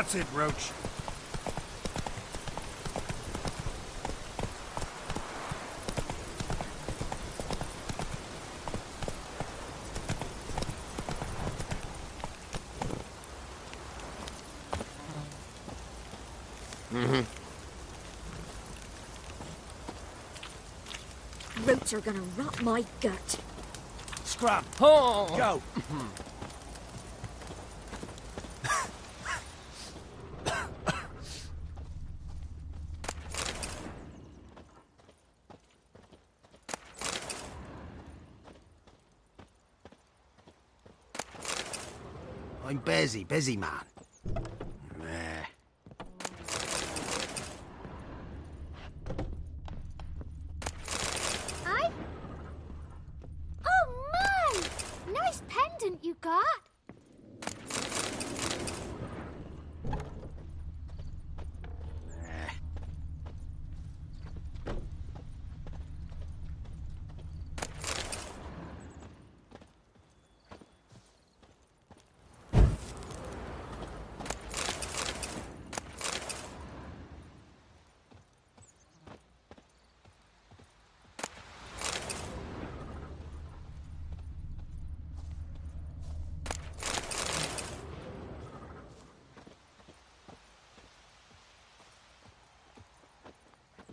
That's it, Roach. Mhm. Roots are gonna rot my gut. Scram. Oh. Go. I'm busy, busy man.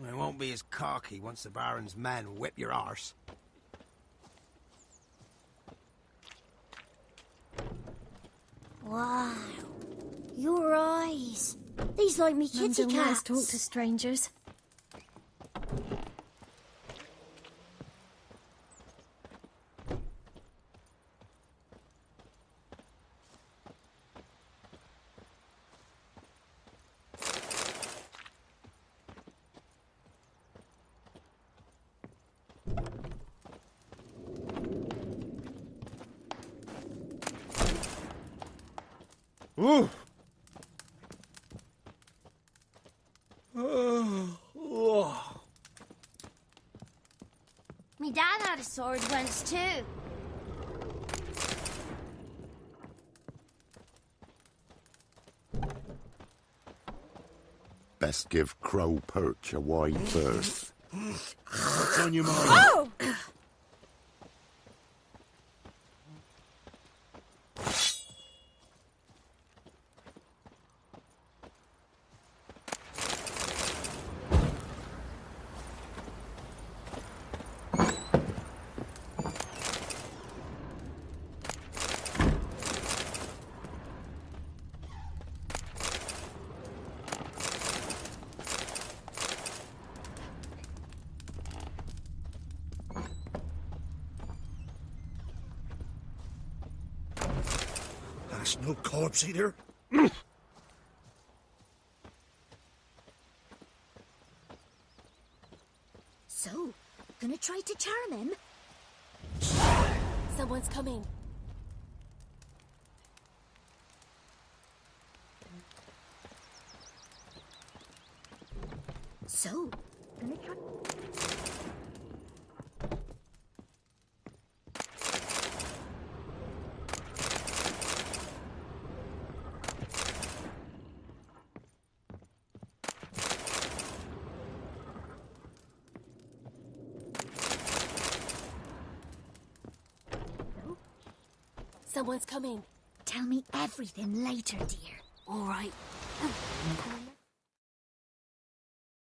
I won't be as cocky once the Baron's men whip your arse. Wow. Your eyes. These like me Mum kitty don't let us cats. talk to strangers. Ooh. Oh. Me dad had a sword once too. Best give Crow Perch a wide berth. What's on your mind? Oh! That's no corpse either. So, gonna try to charm him? Someone's coming. So, gonna try. Someone's coming. Tell me everything later, dear. All right. Oh,